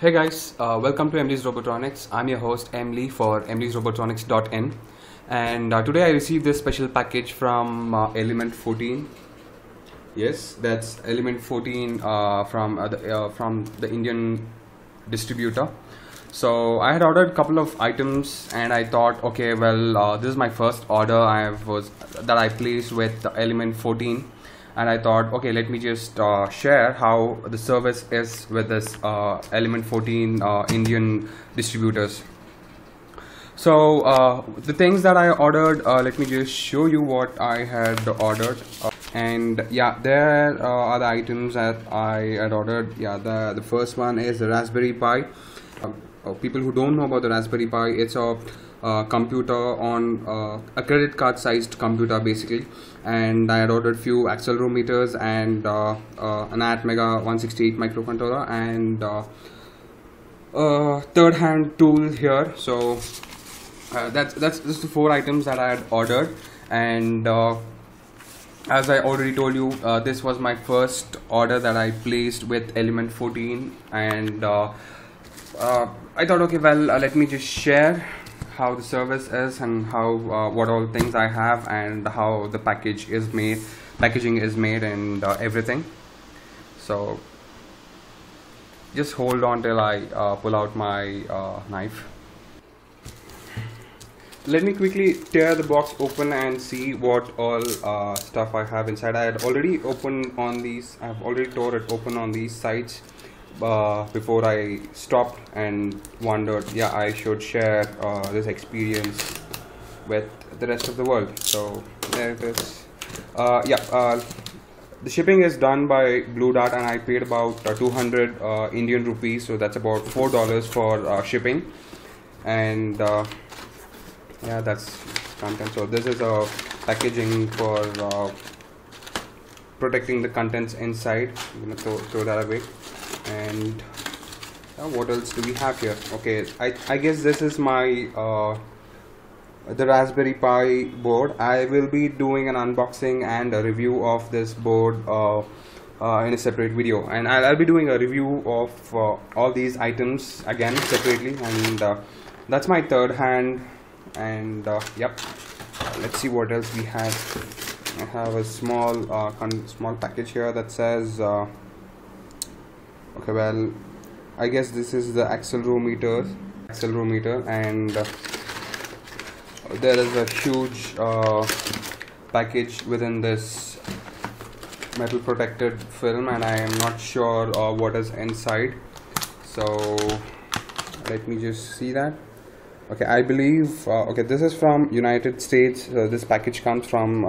Hey guys, uh, welcome to Mlee's Robotronics. I'm your host Emily for emily'srobotronics.in and uh, today I received this special package from uh, Element 14. Yes, that's Element 14 uh, from uh, the, uh, from the Indian distributor. So I had ordered a couple of items and I thought, okay, well, this is my first order I was that I placed with Element 14 and I thought okay let me just uh, share how the service is with this uh, element 14 uh, Indian distributors. So uh, the things that I ordered uh, let me just show you what I had ordered. Uh, and yeah there are the items that I had ordered. Yeah the the first one is the Raspberry Pi people who don't know about the Raspberry Pi it's a uh, computer on uh, a credit card sized computer basically. And I had ordered few accelerometers and uh, uh an Atmega 168 microcontroller and uh, third hand tool here. So uh, that's that's just the four items that I had ordered. And as I already told you this was my first order that I placed with element 14 and I thought okay well let me just share how the service is and how uh, what all things I have and how the package is made packaging is made and uh, everything. So just hold on till I uh, pull out my uh, knife. Let me quickly tear the box open and see what all uh, stuff I have inside. I had already opened on these I've already tore it open on these sides uh, before I stopped and wondered, yeah, I should share uh, this experience with the rest of the world. So there it is. Uh, yeah, uh, the shipping is done by Blue Dart, and I paid about uh, 200 uh, Indian rupees, so that's about four dollars for shipping. And yeah, that's content. So this is a packaging for protecting the contents inside. I'm gonna throw, throw that away. And uh, what else do we have here? Okay I, I guess this is my uh, the Raspberry Pi board. I will be doing an unboxing and a review of this board uh, uh, in a separate video. And I'll, I'll be doing a review of uh, all these items again separately. And uh, that's my third hand. And yep. Let's see what else we have I have a small uh, small package here that says uh, okay well I guess this is the accelerometer accelerometer and uh, there is a huge uh, package within this metal protected film and I am not sure uh, what is inside. So let me just see that okay I believe uh, okay this is from United States. This package comes from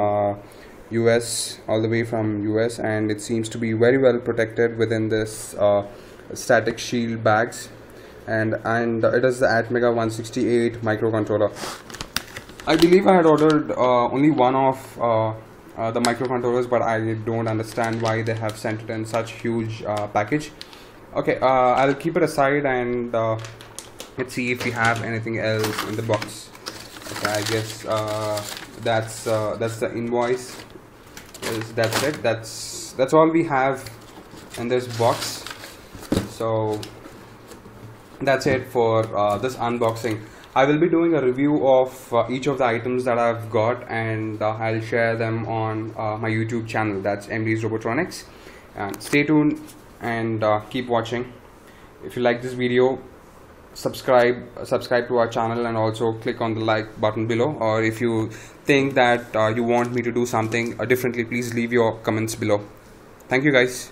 US all the way from US and it seems to be very well protected within this uh, static shield bags. And and it is the Atmega 168 microcontroller. I believe I had ordered uh, only one of uh, uh, the microcontrollers but I don't understand why they have sent it in such huge uh, package. Okay uh, I'll keep it aside and let's see if we have anything else in the box. Okay I guess that's that's the invoice. That's it. That's that's all we have in this box. So that's it for uh, this unboxing. I will be doing a review of uh, each of the items that I've got and uh, I'll share them on uh, my YouTube channel. That's Mlee's Robotronics. And stay tuned and uh, keep watching. If you like this video subscribe subscribe to our channel and also click on the like button below. Or if you think that uh, you want me to do something uh, differently please leave your comments below. Thank you guys